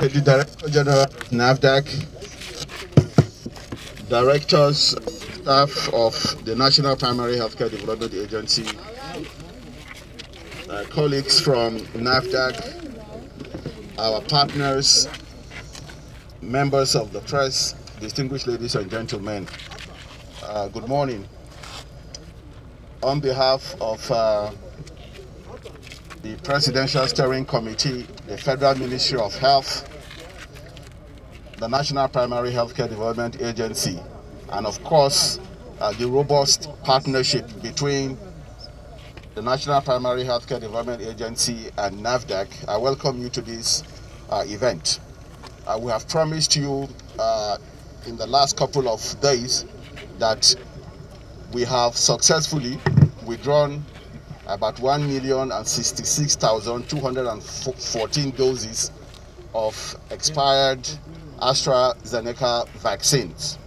the Director General of NAFDAC, directors, staff of the National Primary Healthcare Development Agency, uh, colleagues from NAFDAC, our partners, members of the press, distinguished ladies and gentlemen, uh, good morning. On behalf of uh, the Presidential Steering Committee, the Federal Ministry of Health, the National Primary Healthcare Development Agency, and of course, uh, the robust partnership between the National Primary Healthcare Development Agency and NAFDAC. I welcome you to this uh, event. Uh, we have promised you uh, in the last couple of days that we have successfully withdrawn about 1,066,214 doses of expired AstraZeneca vaccines.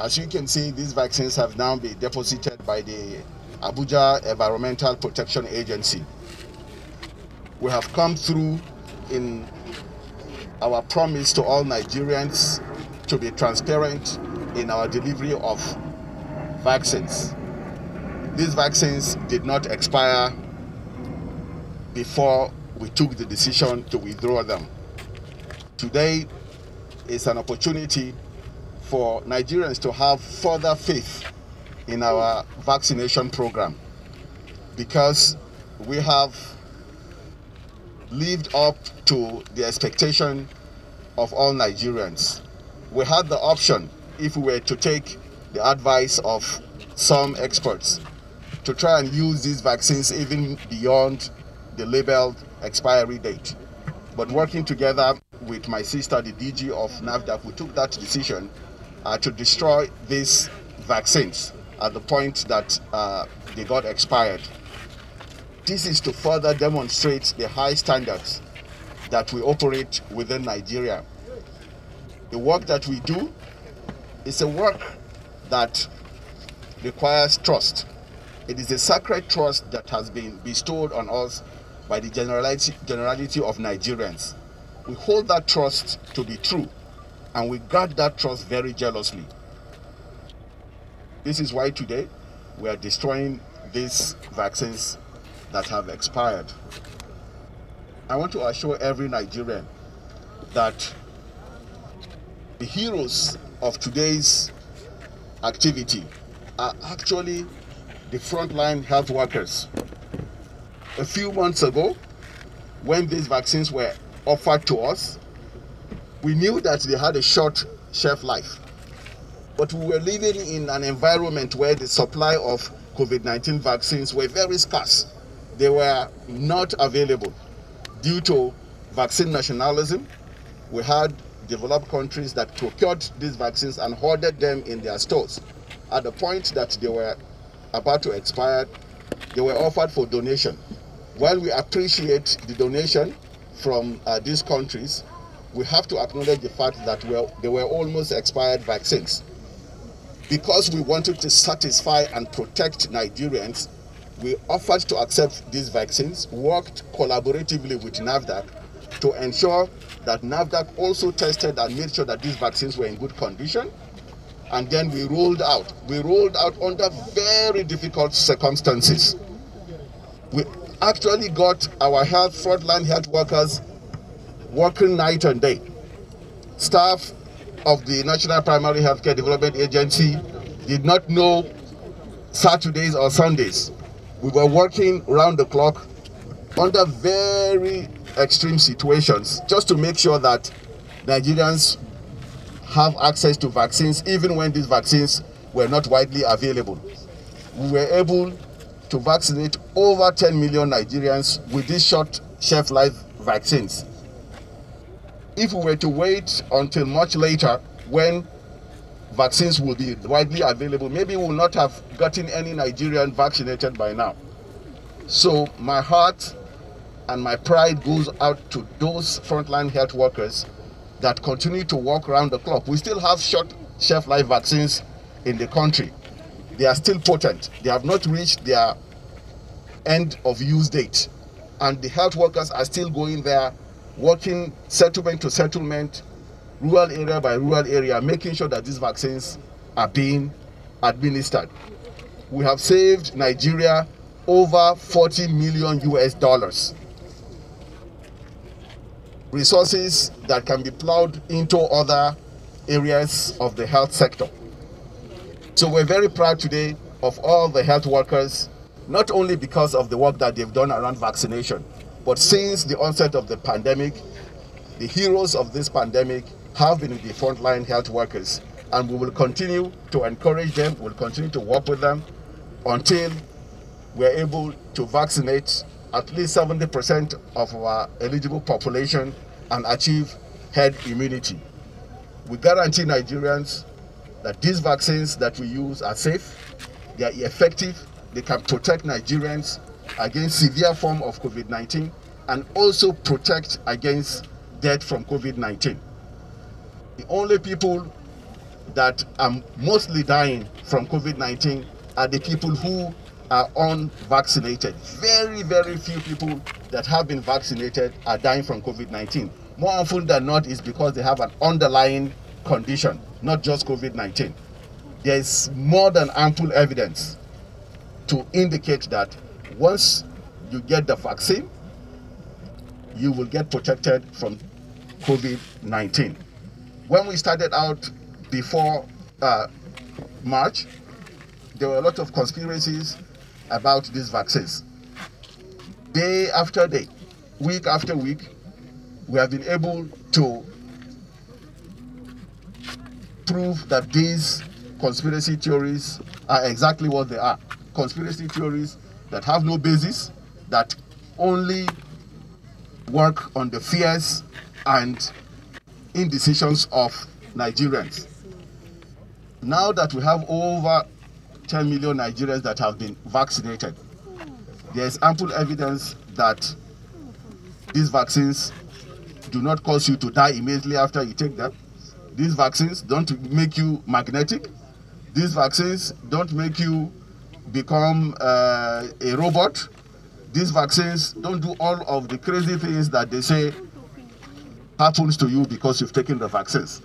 As you can see, these vaccines have now been deposited by the Abuja Environmental Protection Agency. We have come through in our promise to all Nigerians to be transparent in our delivery of vaccines. These vaccines did not expire before we took the decision to withdraw them. Today is an opportunity for Nigerians to have further faith in our vaccination program because we have lived up to the expectation of all Nigerians. We had the option, if we were to take the advice of some experts, to try and use these vaccines even beyond the labeled expiry date. But working together with my sister, the DG of NAFDAC, we took that decision uh, to destroy these vaccines at the point that uh, they got expired. This is to further demonstrate the high standards that we operate within Nigeria. The work that we do is a work that requires trust. It is a sacred trust that has been bestowed on us by the generality, generality of Nigerians. We hold that trust to be true and we guard that trust very jealously. This is why today we are destroying these vaccines that have expired. I want to assure every Nigerian that the heroes of today's activity are actually the frontline health workers. A few months ago, when these vaccines were offered to us, we knew that they had a short shelf life. But we were living in an environment where the supply of COVID 19 vaccines were very scarce. They were not available due to vaccine nationalism. We had developed countries that procured these vaccines and hoarded them in their stores. At the point that they were about to expire, they were offered for donation. While we appreciate the donation from uh, these countries, we have to acknowledge the fact that well, they were almost expired vaccines. Because we wanted to satisfy and protect Nigerians, we offered to accept these vaccines, worked collaboratively with NAFDAC to ensure that NAFDAC also tested and made sure that these vaccines were in good condition. And then we rolled out. We rolled out under very difficult circumstances. We actually got our health, frontline health workers working night and day. Staff of the National Primary Healthcare Development Agency did not know Saturdays or Sundays. We were working round the clock under very extreme situations just to make sure that Nigerians have access to vaccines even when these vaccines were not widely available. We were able to vaccinate over 10 million Nigerians with these short shelf life vaccines. If we were to wait until much later when vaccines will be widely available, maybe we will not have gotten any Nigerian vaccinated by now. So my heart and my pride goes out to those frontline health workers that continue to work around the clock. We still have short shelf life vaccines in the country. They are still potent. They have not reached their end of use date. And the health workers are still going there working settlement to settlement, rural area by rural area, making sure that these vaccines are being administered. We have saved Nigeria over 40 million US dollars. Resources that can be plowed into other areas of the health sector. So we're very proud today of all the health workers, not only because of the work that they've done around vaccination, but since the onset of the pandemic, the heroes of this pandemic have been the frontline health workers, and we will continue to encourage them, we'll continue to work with them until we're able to vaccinate at least 70% of our eligible population and achieve herd immunity. We guarantee Nigerians that these vaccines that we use are safe, they are effective, they can protect Nigerians against severe form of COVID-19 and also protect against death from COVID-19. The only people that are mostly dying from COVID-19 are the people who are unvaccinated. Very, very few people that have been vaccinated are dying from COVID-19. More often than not is because they have an underlying condition, not just COVID-19. There is more than ample evidence to indicate that once you get the vaccine, you will get protected from COVID-19. When we started out before uh, March, there were a lot of conspiracies about these vaccines. Day after day, week after week, we have been able to prove that these conspiracy theories are exactly what they are. Conspiracy theories that have no basis, that only work on the fears and indecisions of Nigerians. Now that we have over 10 million Nigerians that have been vaccinated, there is ample evidence that these vaccines do not cause you to die immediately after you take them. These vaccines don't make you magnetic. These vaccines don't make you become uh, a robot. These vaccines don't do all of the crazy things that they say happens to you because you've taken the vaccines.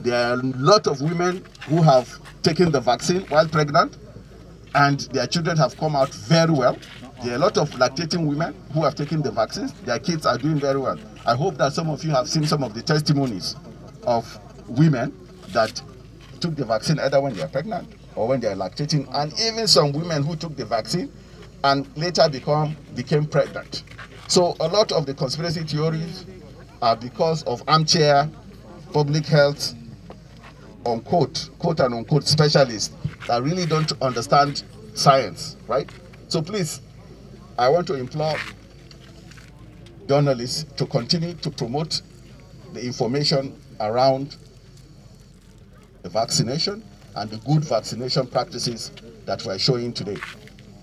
There are a lot of women who have taken the vaccine while pregnant and their children have come out very well. There are a lot of lactating women who have taken the vaccines. Their kids are doing very well. I hope that some of you have seen some of the testimonies of women that took the vaccine either when they are pregnant or when they are lactating, and even some women who took the vaccine and later become became pregnant. So a lot of the conspiracy theories are because of armchair public health unquote quote and unquote specialists that really don't understand science, right? So please, I want to implore journalists to continue to promote the information around the vaccination and the good vaccination practices that we're showing today.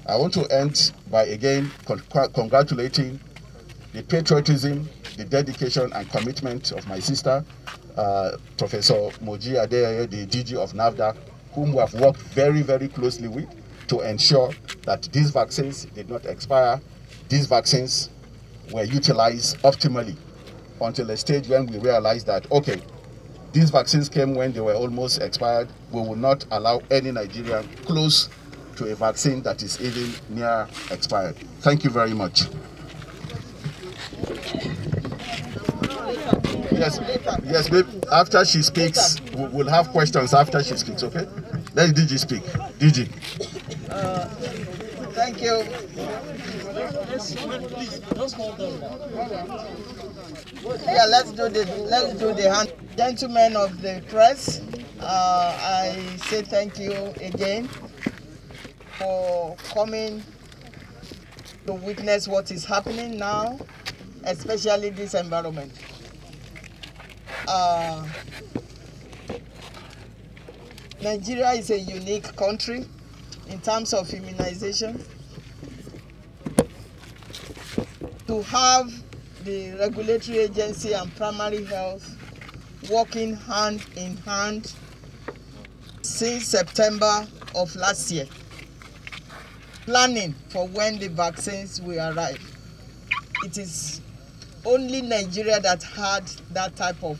I want to end by again con congratulating the patriotism, the dedication and commitment of my sister, uh, Professor Moji Adeyeye, the DG of NAFDAC, whom we have worked very, very closely with to ensure that these vaccines did not expire. These vaccines were utilized optimally until a stage when we realized that, okay, these vaccines came when they were almost expired. We will not allow any Nigerian close to a vaccine that is even near expired. Thank you very much. Yes, yes, babe. After she speaks, we'll have questions after she speaks, okay? Let DG speak. DG. Uh, thank you. Yeah, let's do the let's do the hand. Gentlemen of the press, uh, I say thank you again for coming to witness what is happening now, especially this environment. Uh, Nigeria is a unique country in terms of immunization. To have the regulatory agency and primary health working hand in hand since September of last year, planning for when the vaccines will arrive. It is only Nigeria that had that type of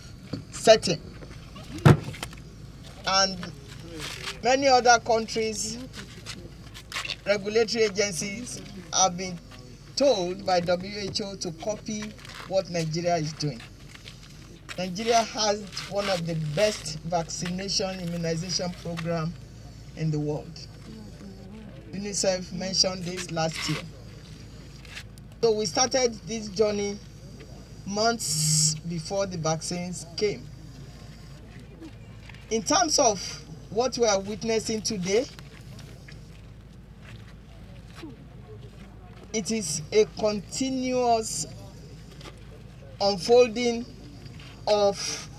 setting. And many other countries, regulatory agencies have been told by WHO to copy what Nigeria is doing. Nigeria has one of the best vaccination immunization program in the world. UNICEF mentioned this last year. So we started this journey months before the vaccines came. In terms of what we are witnessing today, it is a continuous unfolding of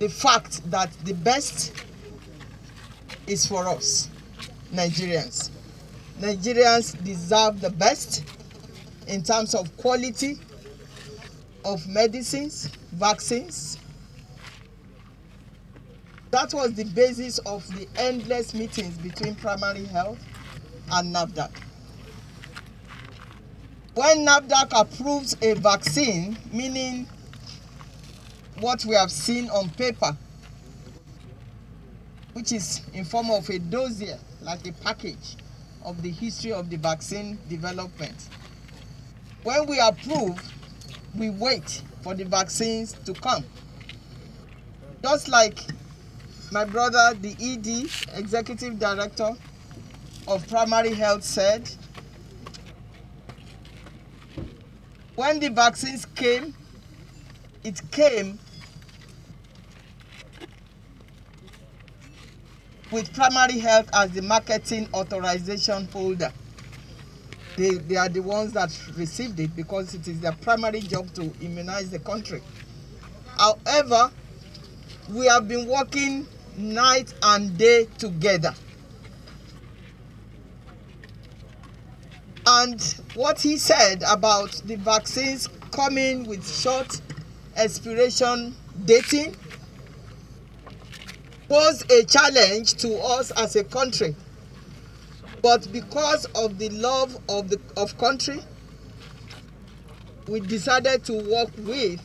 the fact that the best is for us, Nigerians. Nigerians deserve the best in terms of quality of medicines, vaccines. That was the basis of the endless meetings between primary health and NAFDAC. When NAFDAC approves a vaccine, meaning what we have seen on paper, which is in form of a dossier, like a package of the history of the vaccine development. When we approve, we wait for the vaccines to come. Just like my brother, the ED, Executive Director of Primary Health said, when the vaccines came, it came with primary health as the marketing authorization holder. They, they are the ones that received it because it is their primary job to immunize the country. However, we have been working night and day together. And what he said about the vaccines coming with short expiration dating was a challenge to us as a country. But because of the love of the of country, we decided to work with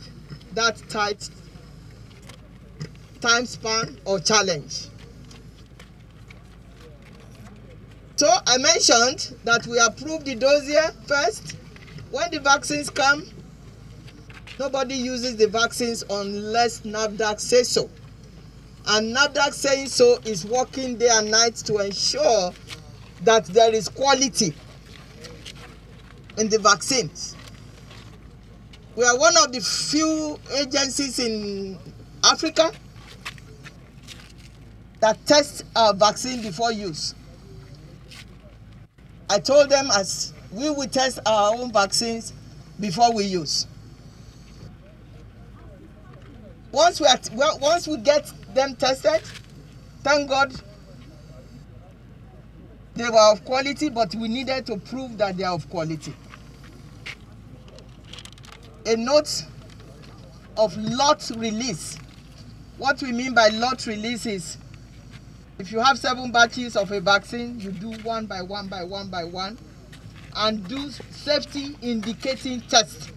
that tight time span or challenge. So I mentioned that we approved the dossier first. When the vaccines come, nobody uses the vaccines unless NAFDAC says so. And NAFDAC saying so is working day and night to ensure that there is quality in the vaccines. We are one of the few agencies in Africa that test our vaccine before use. I told them as we will test our own vaccines before we use. Once we well, once we get them tested, thank God they were of quality, but we needed to prove that they are of quality. A note of lot release. What we mean by lot release is if you have seven batches of a vaccine, you do one by one by one by one and do safety indicating tests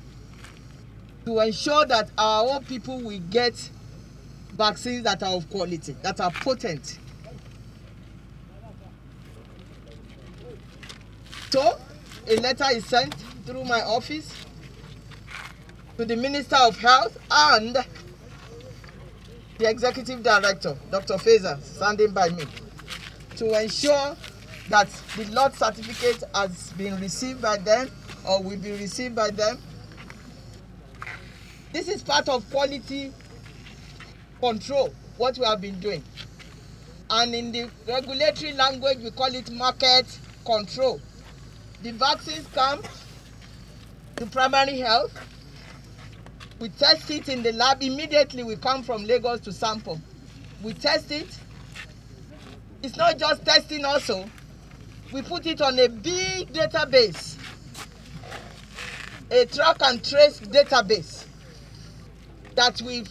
to ensure that our own people will get vaccines that are of quality, that are potent. So, a letter is sent through my office to the Minister of Health and the Executive Director, Dr. Faisal, standing by me, to ensure that the lot certificate has been received by them or will be received by them. This is part of quality control, what we have been doing. And in the regulatory language, we call it market control. The vaccines come to primary health. We test it in the lab. Immediately, we come from Lagos to sample. We test it. It's not just testing also. We put it on a big database, a track and trace database that will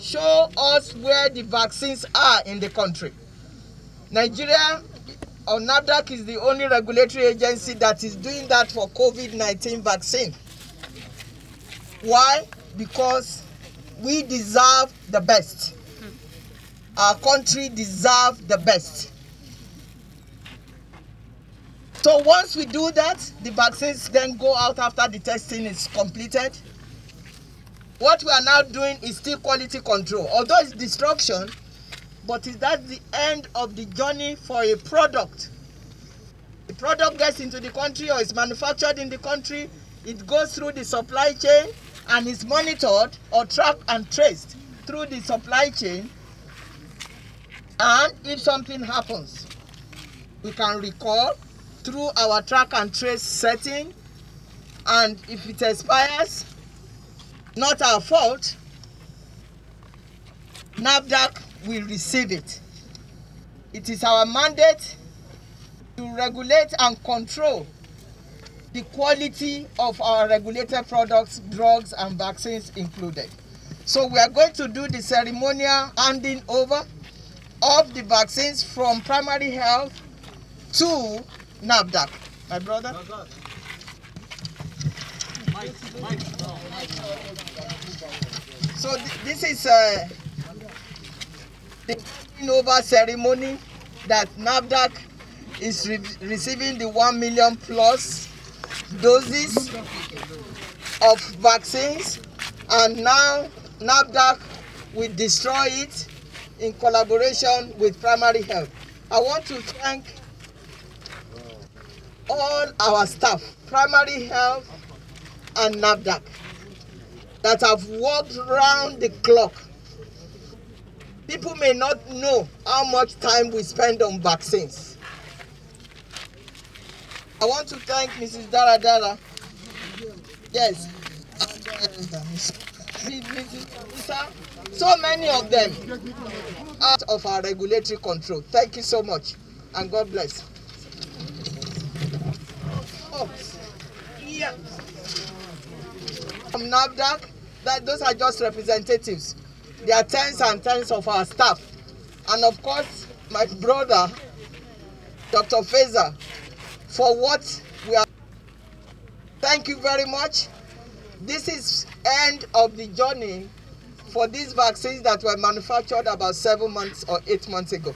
show us where the vaccines are in the country. Nigeria or NAFDAC is the only regulatory agency that is doing that for COVID-19 vaccine. Why? Because we deserve the best. Our country deserves the best. So once we do that, the vaccines then go out after the testing is completed. What we are now doing is still quality control. Although it's destruction, but is that the end of the journey for a product? The product gets into the country or is manufactured in the country, it goes through the supply chain and is monitored or tracked and traced through the supply chain. And if something happens, we can recall through our track and trace setting and if it expires not our fault NAFDAC will receive it it is our mandate to regulate and control the quality of our regulated products drugs and vaccines included so we are going to do the ceremonial handing over of the vaccines from primary health to NAFDAC. My brother? So th this is uh, the over ceremony that NAFDAC is re receiving the 1 million plus doses of vaccines and now NAFDAC will destroy it in collaboration with primary health. I want to thank all our staff, primary health and NAFDAC, that have worked round the clock. People may not know how much time we spend on vaccines. I want to thank Mrs. Dara Dara. Yes. Uh. So many of them out of our regulatory control. Thank you so much and God bless. Oh, Yeah. From NAFDAC, that those are just representatives. There are tens and tens of our staff. And of course, my brother, Dr. Faisal, for what we are. Thank you very much. This is end of the journey for these vaccines that were manufactured about seven months or eight months ago.